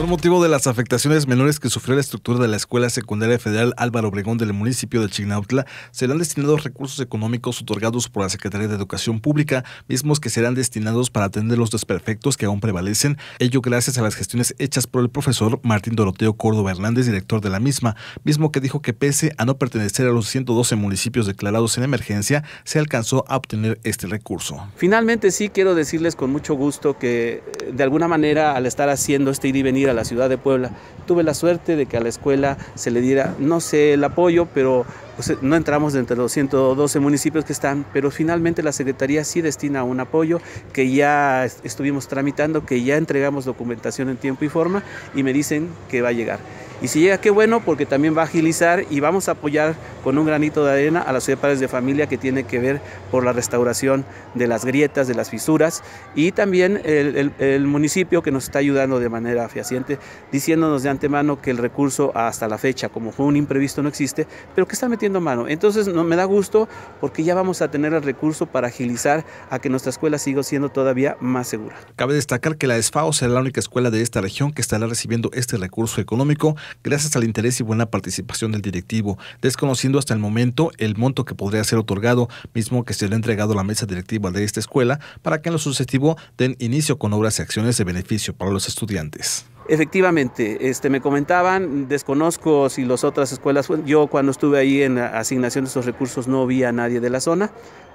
Con motivo de las afectaciones menores que sufrió la estructura de la Escuela Secundaria Federal Álvaro Obregón del municipio de Chignautla, serán destinados recursos económicos otorgados por la Secretaría de Educación Pública, mismos que serán destinados para atender los desperfectos que aún prevalecen, ello gracias a las gestiones hechas por el profesor Martín Doroteo Córdoba Hernández, director de la misma, mismo que dijo que pese a no pertenecer a los 112 municipios declarados en emergencia, se alcanzó a obtener este recurso. Finalmente sí quiero decirles con mucho gusto que eh, de alguna manera al estar haciendo este ir y venir a la ciudad de Puebla. Tuve la suerte de que a la escuela se le diera, no sé el apoyo, pero pues, no entramos entre los 112 municipios que están, pero finalmente la Secretaría sí destina un apoyo que ya estuvimos tramitando, que ya entregamos documentación en tiempo y forma y me dicen que va a llegar. Y si llega, qué bueno, porque también va a agilizar y vamos a apoyar con un granito de arena a las ciudad de padres de familia que tiene que ver por la restauración de las grietas, de las fisuras y también el, municipio que nos está ayudando de manera fehaciente, diciéndonos de antemano que el recurso hasta la fecha, como fue un imprevisto, no existe, pero que está metiendo mano. Entonces me da gusto porque ya vamos a tener el recurso para agilizar a que nuestra escuela siga siendo todavía más segura. Cabe destacar que la ESFAO será la única escuela de esta región que estará recibiendo este recurso económico gracias al interés y buena participación del directivo, desconociendo hasta el momento el monto que podría ser otorgado, mismo que se le ha entregado a la mesa directiva de esta escuela para que en lo sucesivo den inicio con obras y acciones de beneficio para los estudiantes. Efectivamente, este, me comentaban, desconozco si las otras escuelas, yo cuando estuve ahí en asignación de estos recursos no vi a nadie de la zona,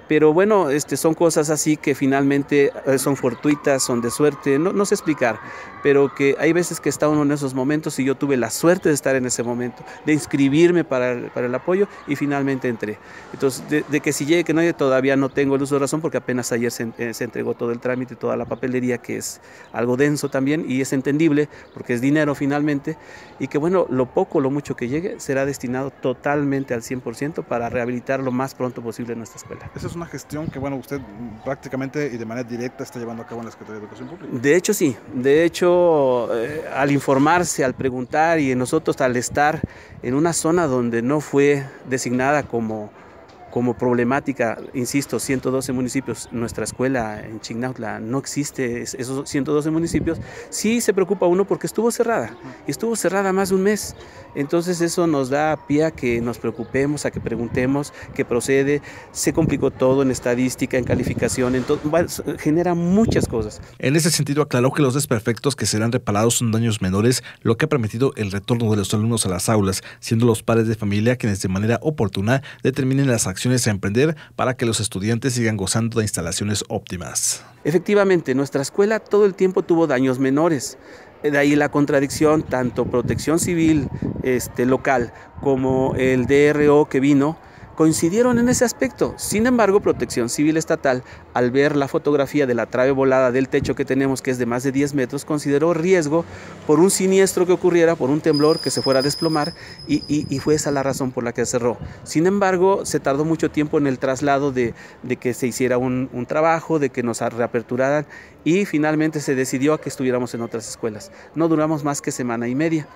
pero bueno, este, son cosas así que finalmente eh, son fortuitas, son de suerte, no, no sé explicar, pero que hay veces que está uno en esos momentos y yo tuve la suerte de estar en ese momento, de inscribirme para el, para el apoyo y finalmente entré. Entonces, de, que si llegue, que no todavía no tengo el uso de razón porque apenas ayer se, eh, se entregó todo el trámite, toda la papelería, que es algo denso también y es entendible porque es dinero finalmente, y que bueno, lo poco, lo mucho que llegue será destinado totalmente al 100% para rehabilitar lo más pronto posible nuestra escuela una gestión que, bueno, usted prácticamente y de manera directa está llevando a cabo en la Secretaría de Educación Pública. De hecho, sí. De hecho, eh, al informarse, al preguntar y nosotros al estar en una zona donde no fue designada como como problemática, insisto, 112 municipios, nuestra escuela en Chignautla no existe, esos 112 municipios, sí se preocupa uno porque estuvo cerrada, y estuvo cerrada más de un mes, entonces eso nos da pie a que nos preocupemos, a que preguntemos qué procede, se complicó todo en estadística, en calificación, en todo, genera muchas cosas. En ese sentido aclaró que los desperfectos que serán reparados son daños menores, lo que ha permitido el retorno de los alumnos a las aulas, siendo los padres de familia quienes de manera oportuna determinen las acciones a emprender para que los estudiantes sigan gozando de instalaciones óptimas. Efectivamente, nuestra escuela todo el tiempo tuvo daños menores. De ahí la contradicción, tanto protección civil este, local como el DRO que vino, coincidieron en ese aspecto. Sin embargo, Protección Civil Estatal, al ver la fotografía de la trave volada del techo que tenemos, que es de más de 10 metros, consideró riesgo por un siniestro que ocurriera, por un temblor que se fuera a desplomar, y, fue esa la razón por la que cerró. Sin embargo, se tardó mucho tiempo en el traslado de, que se hiciera un, un trabajo, de que nos reaperturaran, y finalmente se decidió a que estuviéramos en otras escuelas. No duramos más que semana y media.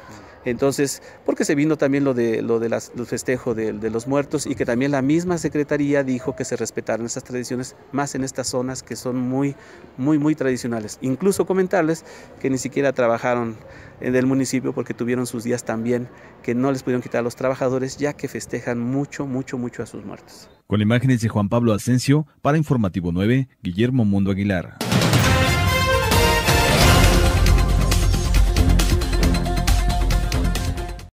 Entonces, porque se vino también lo de lo de las, festejo de, los muertos y que también la misma secretaría dijo que se respetaran esas tradiciones más en estas zonas que son muy muy muy tradicionales. Incluso comentarles que ni siquiera trabajaron en el municipio porque tuvieron sus días también que no les pudieron quitar a los trabajadores ya que festejan mucho mucho mucho a sus muertos. Con imágenes de Juan Pablo Asensio para Informativo 9, Guillermo Mundo Aguilar.